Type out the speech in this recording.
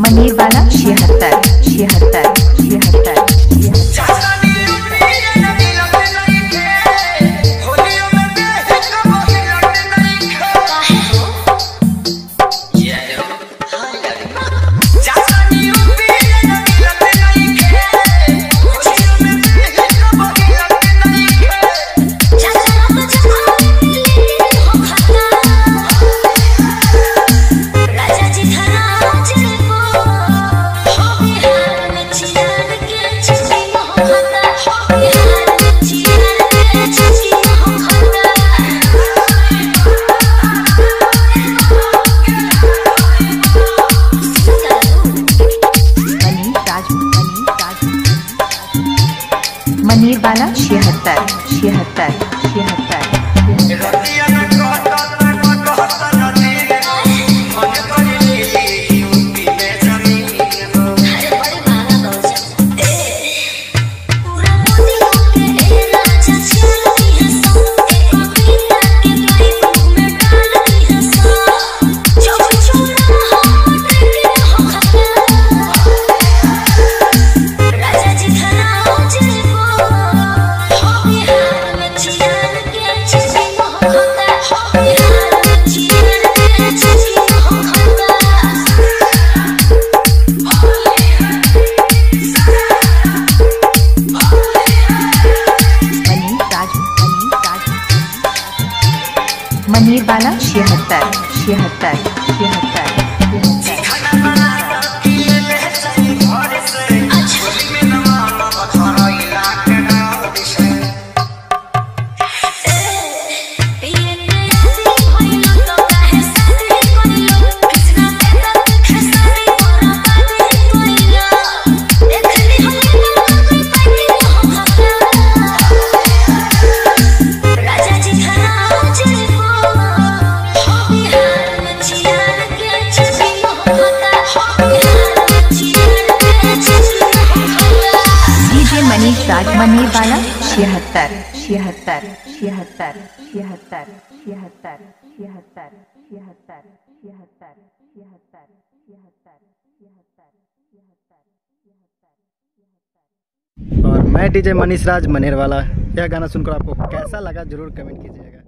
मनीर वाला छिहत्तर छिहत्तर 七月份，七。मनीर बाला छिहत्तर छिहत्तर छिहत्तर राज वाला छिहत्तर छिहत्तर छिहत्तर छिहत्तर छिहत्तर छिहत्तर छिहत्तर छिहत्तर छिहत्तर छिहत्तर छिहत्तर और मैं डीजे मनीष राज मनेर वाला यह गाना सुनकर आपको कैसा लगा ज़रूर कमेंट कीजिएगा